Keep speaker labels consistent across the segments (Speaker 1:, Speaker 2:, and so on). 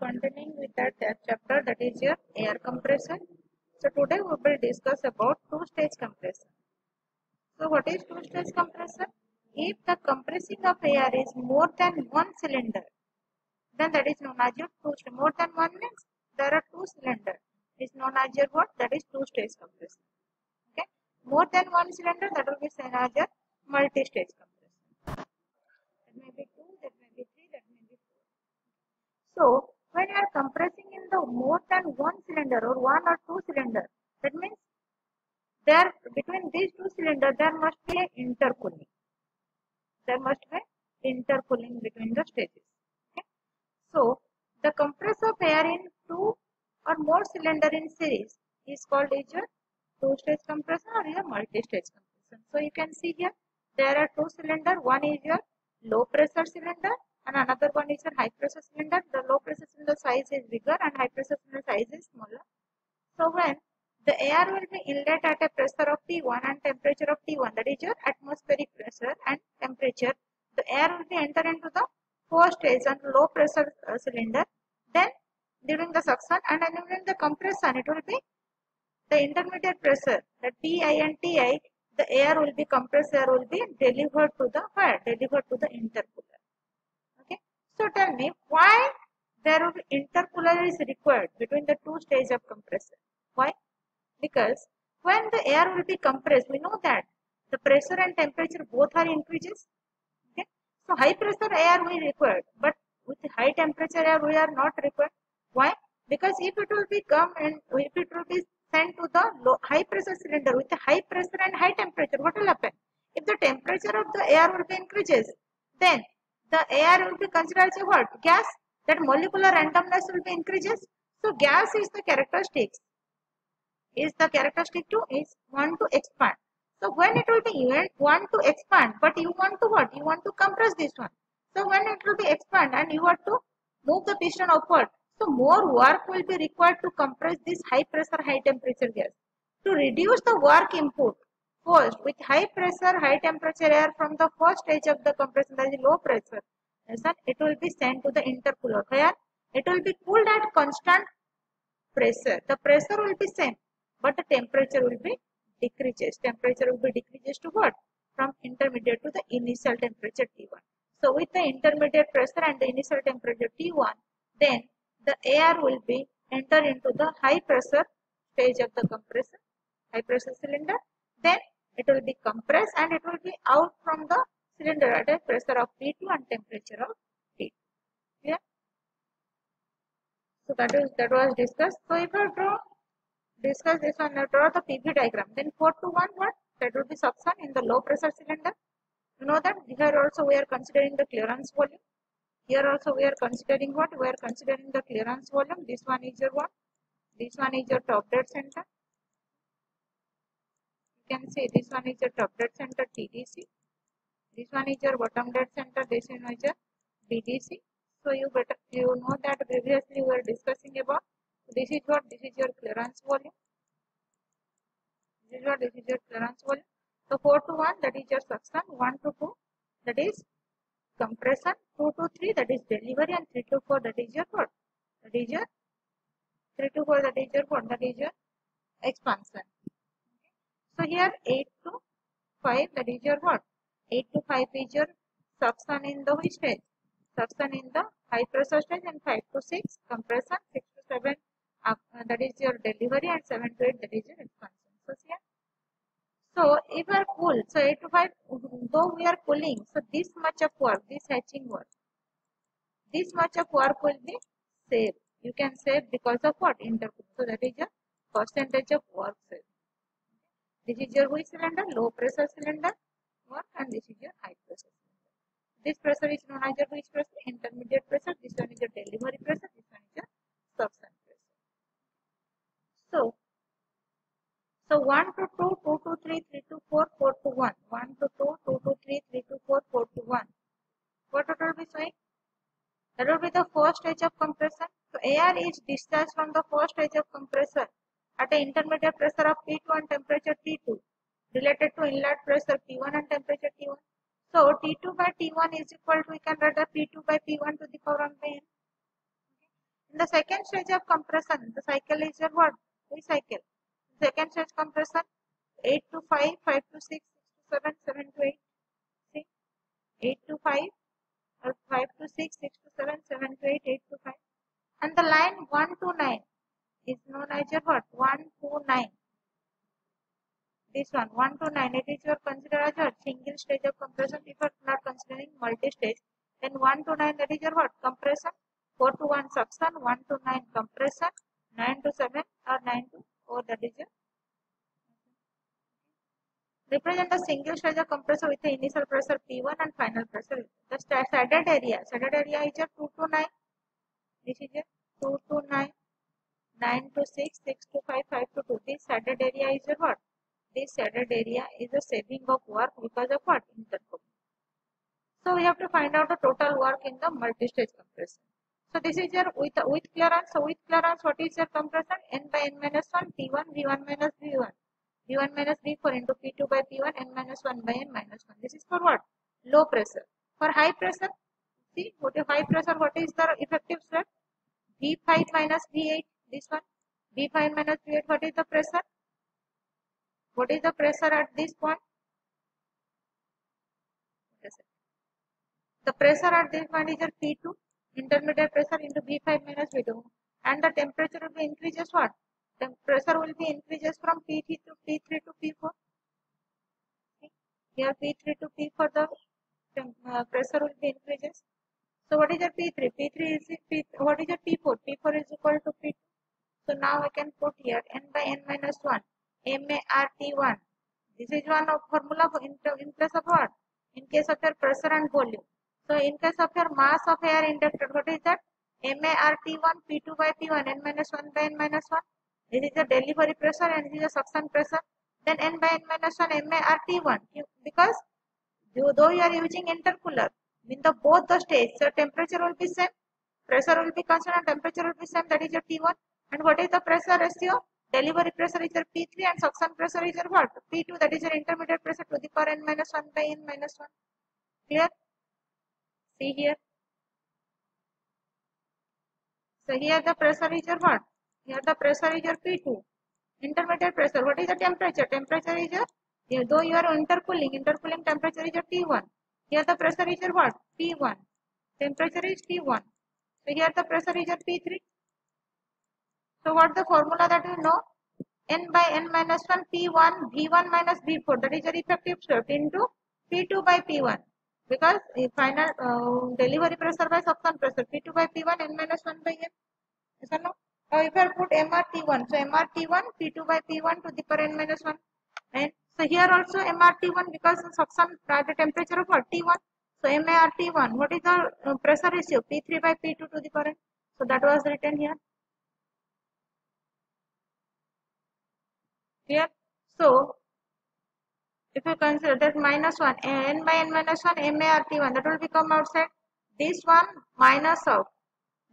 Speaker 1: continuing with that, that chapter that is your air compressor. So today we will discuss about two-stage compressor. So what is two-stage compressor? If the compressing of air is more than one cylinder, then that is known as your two-stage. More than one means there are two cylinders. It is known as your what? That is two-stage compressor. Okay. More than one cylinder that will be known as your multi-stage compressor. That may be two, that may be three, that may be four. So when you are compressing in the more than one cylinder or one or two cylinder, that means there between these two cylinders there must be intercooling. There must be intercooling between the stages. Okay? So the compressor air in two or more cylinder in series is called as a two-stage compressor or a multi-stage compressor. So you can see here there are two cylinder. One is your low pressure cylinder and another one is a high pressure cylinder. The low pressure cylinder size is bigger and high pressure cylinder size is smaller. So when the air will be inlet at a pressure of T1 and temperature of T1 that is your atmospheric pressure and temperature. The air will be enter into the first stage and low pressure uh, cylinder. Then during the suction and during the compression it will be the intermediate pressure the Ti and Ti the air will be compressed air will be delivered to the where delivered to the intercooler. So tell me why there will be intercooler is required between the two stages of compressor. Why? Because when the air will be compressed, we know that the pressure and temperature both are increases. Okay. So high pressure air we required, but with high temperature air we are not required. Why? Because if it will be come and if it will be sent to the low, high pressure cylinder with high pressure and high temperature, what will happen? If the temperature of the air will be increases, then the air will be considered as a what? Gas. That molecular randomness will be increases. So gas is the characteristics. Is the characteristic to is want to expand. So when it will be you want to expand, but you want to what? You want to compress this one. So when it will be expand and you want to move the piston upward. So more work will be required to compress this high pressure, high temperature gas. To reduce the work input, With high pressure, high temperature air from the first stage of the compression, that is low pressure, it will be sent to the intercooler where it will be cooled at constant pressure. The pressure will be same, but the temperature will be decreases. Temperature will be decreases to what? From intermediate to the initial temperature T1. So with the intermediate pressure and the initial temperature T1, then the air will be enter into the high pressure stage of the compressor, high pressure cylinder. Then it will be compressed and it will be out from the cylinder at a pressure of P2 and temperature of T2. Yeah. So that is that was discussed. So if I draw discuss this one, I draw the PV diagram. Then 4 to 1 what? That will be suction in the low pressure cylinder. You know that here also we are considering the clearance volume. Here also we are considering what? We are considering the clearance volume. This one is your what? This one is your top dead center can say this one is your top dead center TDC. This one is your bottom dead center. This one is your BDC. So you better you know that previously we were discussing about this is what this is your clearance volume. This is what this is your clearance volume. So 4 to 1 that is your suction, 1 to 2 that is compression, 2 to 3 that is delivery and 3 to 4 that is your what? That is your 3 to 4 that is your what? That is your expansion. So here 8 to 5 that is your what? 8 to 5 is your suction in the which stage? Suction in the high pressure stage and 5 to 6 compression, 6 to 7 uh, that is your delivery and 7 to 8 that is your expansion. So here. So if we are cool, so 8 to 5 though we are cooling, so this much of work, this hatching work, this much of work will be saved. You can save because of what? Intercooling. So that is your percentage of work saved. This is your which cylinder? Low pressure cylinder. What? And this is your high pressure cylinder. This pressure is known as your which pressure? Intermediate pressure. This one is your delivery pressure. This one is your suction pressure. So, so 1 to 2, 2 to 3, 3 to 4, 4 to 1. 1 to 2, 2 to 3, 3 to 4, 4 to 1. What will be showing? That will be the first stage of compression. So air is discharged from the first stage of compressor at an intermediate pressure of P2 and temperature T2 related to inlet pressure P1 and temperature T1. So T2 by T1 is equal to, we can write the P2 by P1 to the power 1 by n. In the second stage of compression, the cycle is your what? Cycle? Second stage compression, 8 to 5, 5 to 6, 6 to 7, 7 to 8. See? 8 to 5, or 5 to 6, 6 to 7, 7 to 8, 8 to 5. And the line 1 to 9 as what? 1 to 9. This one, 1 to 9, it is your considered as your single stage of compression if you are not considering multi-stage. Then 1 to 9, that is your what? Compression. 4 to 1 suction, 1 to 9 compression, 9 to 7 or 9 to 4, that is your represent a single stage of compressor with the initial pressure P1 and final pressure. The shaded area, shaded area is a 2 to 9. This is a 2 to 9, 9 to 6, 6 to 5, 5 to 2. This shaded area is a what? This shaded area is a saving of work because of what? Intercooling. So we have to find out the total work in the multi-stage compression. So this is your with with clearance. So with clearance, what is your compression? N by n minus 1, P1, V1 minus V1. V1 minus V4 into P2 by P1, N minus 1 by N minus 1. This is for what? Low pressure. For high pressure, see what is high pressure, what is the effective stress? V5 minus V8, this one. V5 minus V8, what is the pressure? What is the pressure at this point? The pressure at this point is your P2, intermediate pressure into b5 minus V2. And the temperature will be increases what? The pressure will be increases from P3 to P3 to P4. Here P3 to P4 the uh, pressure will be increases. So what is your P3? P3 is P, what is your P4? P4 is equal to P2. So now I can put here n by n minus 1 MART1. This is one of formula in, in place of what? In case of your pressure and volume. So in case of your mass of air inducted, what is that? MART1 P2 by P1 n minus 1 by n minus 1. This is the delivery pressure and this is the suction pressure. Then n by n minus 1 MART1 because though you are using intercooler, in the both the states, the temperature will be same, pressure will be constant and temperature will be same. That is your T1. And what is the pressure ratio? Delivery pressure is your P3 and suction pressure is what? P2 that is your intermediate pressure to the power n minus 1 by n minus 1. Clear? See here. So here the pressure is your what? Here the pressure is your P2. Intermediate pressure. What is the temperature? Temperature is your, though you are intercooling, intercooling temperature is your T1. Here the pressure is your what? P1. Temperature is T1. So here the pressure is your P3. So what the formula that we know? n by n minus 1 P1 V1 minus V4 that is your effective stress into P2 by P1 because the final uh, delivery pressure by suction pressure P2 by P1 n minus 1 by n. Yes or no? Now if I put MRT1, so MRT1 P2 by P1 to the power n minus 1 and so here also MRT1 because suction uh, the temperature of what T1 so MART1 what is the uh, pressure ratio P3 by P2 to the power n so that was written here Clear? So, if you consider that minus 1, n by n minus 1, MART1, that will become outside. This one minus of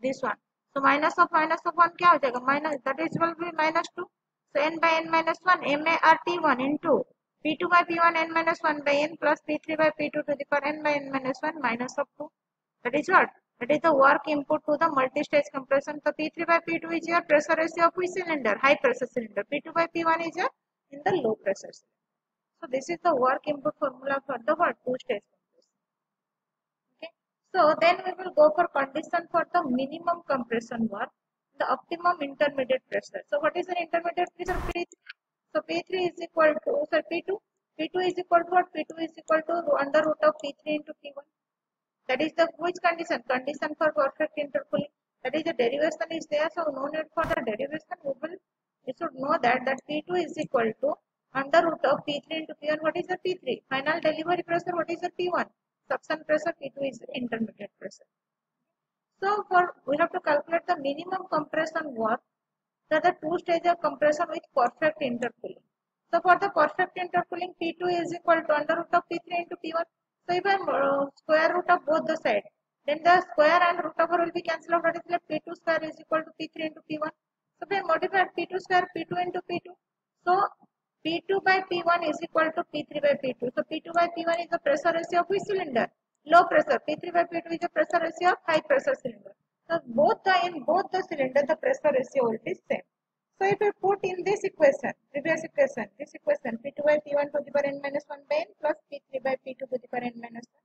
Speaker 1: this one. So, minus of minus of 1 क्या हो जाएगा? Minus, that is will be minus 2. So, n by n minus 1, MART1 into P2 by P1 n minus 1 by n plus P3 by P2 to the power n by n minus 1 minus of 2. That is what? That is the work input to the multi-stage compression. So P3 by P2 is your pressure ratio of which cylinder? High pressure cylinder. P2 by P1 is your in the low pressure cylinder. So this is the work input formula for the what? Two-stage compression. Okay. So then we will go for condition for the minimum compression work, the optimum intermediate pressure. So what is the intermediate pressure? P3. So P3 is equal to, so P2. P2 is equal to what? P2 is equal to under root of P3 into P1. That is the which condition? Condition for perfect intercooling. That is the derivation is there, so no need for the derivation. We will you should know that that P2 is equal to under root of P3 into P1. What is the P3? Final delivery pressure. What is the P1? Suction pressure. P2 is intermediate pressure. So for we have to calculate the minimum compression work. That the two stage of compression with perfect intercooling. So for the perfect intercooling, P2 is equal to under root of P3 into P1. So if I uh, square root of both the sides, then the square and root over will be cancelled out. That is like P2 square is equal to P3 into P1. So if I modify P2 square, P2 into P2. So P2 by P1 is equal to P3 by P2. So P2 by P1 is the pressure ratio of which cylinder? Low pressure. P3 by P2 is the pressure ratio of high pressure cylinder. So both the in both the cylinder the pressure ratio will be same. So if we put in this equation, previous equation, this equation P2 by P1 to the power n minus 1 by n plus P3 by P2 to the power n minus 1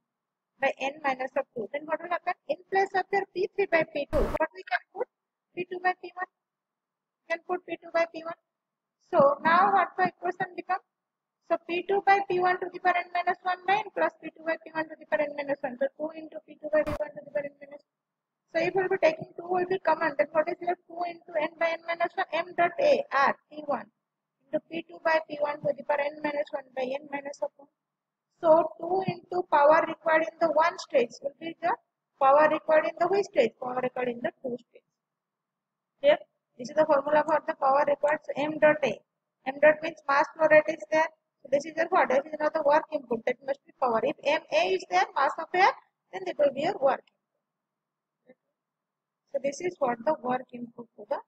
Speaker 1: by n minus of 2. Then what will happen? In place of your P3 by P2, what we can put? P2 by P1. can put P2 by P1. So now what the equation become? So P2 by P1 to the power n minus 1 by n plus P2 by P1 to the power n minus 1. So 2 into P2 by P1 to the power n minus 1. So if we will be taking 2 will be common, then what is left? 2 into n by n minus 1 m dot a r p1 into p2 by p1 to the power n minus 1 by n minus 1. So 2 into power required in the one stage will be the power required in the which stage? Power required in the two stage. Here, this is the formula for the power required. So m dot a. m dot means mass flow rate is there. So this is your what? This is not the work input. That must be power. If m a is there, mass of air, then it will be your work. So this is what the work input to the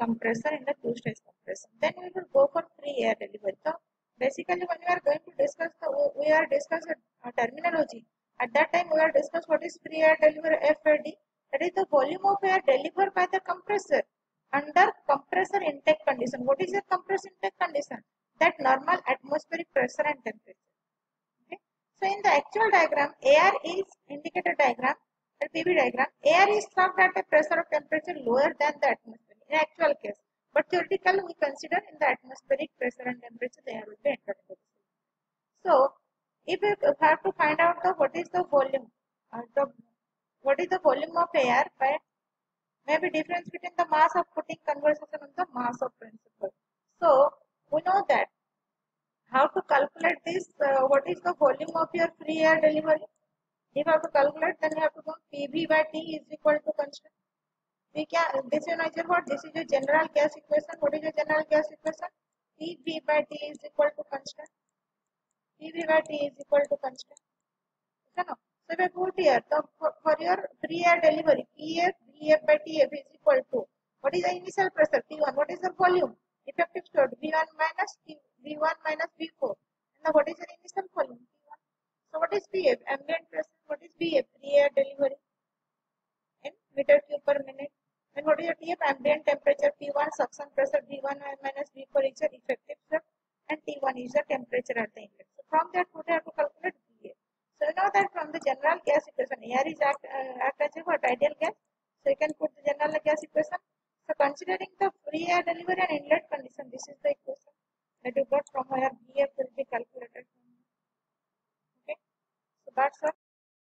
Speaker 1: compressor in the two-stage compressor. Then we will go for free air delivery. So basically when we are going to discuss the, we are discussing terminology. At that time we are discuss what is free air delivery FAD. That is the volume of air delivered by the compressor under compressor intake condition. What is the compressor intake condition? That normal atmospheric pressure and temperature. Okay. So in the actual diagram, air is indicator diagram PV diagram, air is trapped at a pressure or temperature lower than the atmosphere in actual case. But theoretically, we consider in the atmospheric pressure and temperature, the air will be entered into the So, if we have to find out the what is the volume, uh, the what is the volume of air by maybe difference between the mass of putting conversation and the mass of principle. So, we know that how to calculate this, uh, what is the volume of your free air delivery if you have to calculate, then you have to go PV by T is equal to constant. We can, this is not what? This is your general gas equation. What is your general gas equation? PV by T is equal to constant. PV by T is equal to constant. Okay, no? So if I put here, the, for, for your free air delivery, PF, VF by TF is equal to, what is the initial pressure? P1. What is the volume? Effective load, V1 minus P, V1 minus V4. And the, what is the initial volume? What is PF? Ambient pressure. What is PF? Free air delivery in meter cube per minute. And what is your TF? Ambient temperature P1, suction pressure V1 minus V4 is your effective pressure and T1 is the temperature at the inlet. So from that you have to calculate PF. So you know that from the general gas equation, air is act, uh, act as a what? Ideal gas. So you can put the general gas equation. So considering the free air delivery and inlet condition, this is the equation that you got from where BF will be calculated. All.